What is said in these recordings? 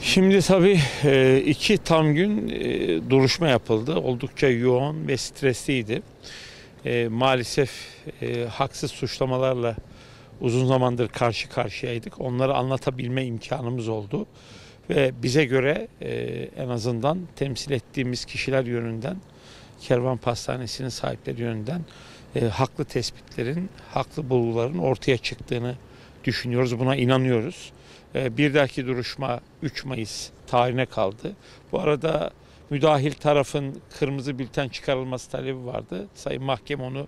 Şimdi tabii e, iki tam gün e, duruşma yapıldı. Oldukça yoğun ve stresliydi. E, Maalesef haksız suçlamalarla uzun zamandır karşı karşıyaydık. Onları anlatabilme imkanımız oldu. Ve bize göre en azından temsil ettiğimiz kişiler yönünden, Kervan Pastanesi'nin sahipleri yönünden haklı tespitlerin, haklı bulguların ortaya çıktığını düşünüyoruz. Buna inanıyoruz. E, bir dahaki duruşma 3 Mayıs tarihine kaldı. Bu arada müdahil tarafın kırmızı bülten çıkarılması talebi vardı. Sayın Mahkeme onu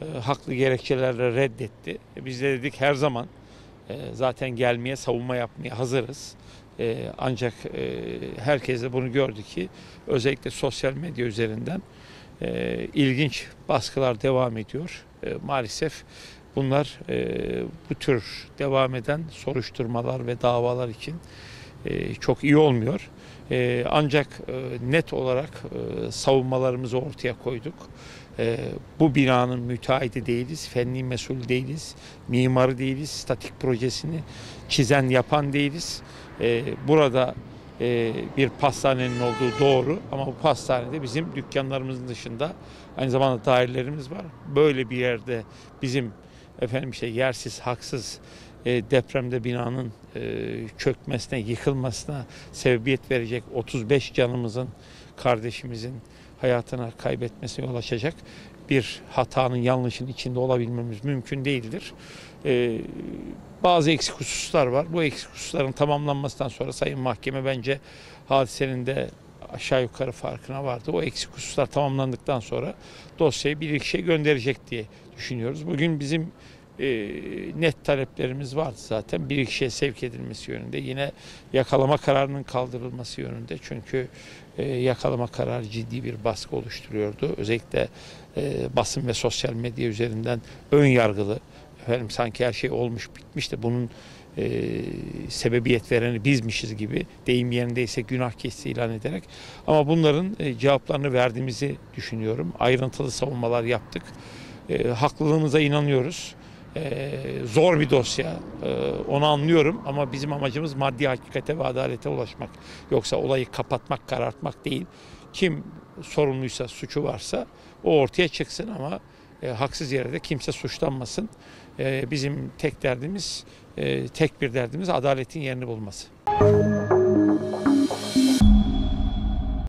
e, haklı gerekçelerle reddetti. E, biz de dedik her zaman e, zaten gelmeye, savunma yapmaya hazırız. Ancak herkes de bunu gördü ki özellikle sosyal medya üzerinden ilginç baskılar devam ediyor. Maalesef bunlar e, bu tür devam eden soruşturmalar ve davalar için e, çok iyi olmuyor. E, ancak e, net olarak e, savunmalarımızı ortaya koyduk. E, bu binanın müteahhidi değiliz, fenli mesul değiliz, mimarı değiliz, statik projesini çizen yapan değiliz. E, burada e, bir pastanenin olduğu doğru ama bu pastanede bizim dükkanlarımızın dışında aynı zamanda dairelerimiz var. Böyle bir yerde bizim efendim işte yersiz, haksız e, depremde binanın e, çökmesine, yıkılmasına sebebiyet verecek 35 canımızın, kardeşimizin hayatına kaybetmesine yol açacak bir hatanın, yanlışın içinde olabilmemiz mümkün değildir. E, bazı eksik hususlar var. Bu eksik hususların tamamlanmasından sonra Sayın Mahkeme bence hadisenin de aşağı yukarı farkına vardı. O eksik hususlar tamamlandıktan sonra dosyayı bir kişiye gönderecek diye düşünüyoruz. Bugün bizim e, net taleplerimiz vardı zaten. Bir kişiye sevk edilmesi yönünde. Yine yakalama kararının kaldırılması yönünde. Çünkü e, yakalama kararı ciddi bir baskı oluşturuyordu. Özellikle e, basın ve sosyal medya üzerinden ön yargılı efendim sanki her şey olmuş bitmiş de bunun e, sebebiyet vereni bizmişiz gibi deyim yerindeyse günah keçisi ilan ederek ama bunların e, cevaplarını verdiğimizi düşünüyorum. Ayrıntılı savunmalar yaptık. E, haklılığımıza inanıyoruz. E, zor bir dosya. E, onu anlıyorum ama bizim amacımız maddi hakikate ve adalete ulaşmak. Yoksa olayı kapatmak, karartmak değil. Kim sorumluysa, suçu varsa o ortaya çıksın ama e, haksız yere de kimse suçlanmasın. E, bizim tek derdimiz, e, tek bir derdimiz adaletin yerini bulması.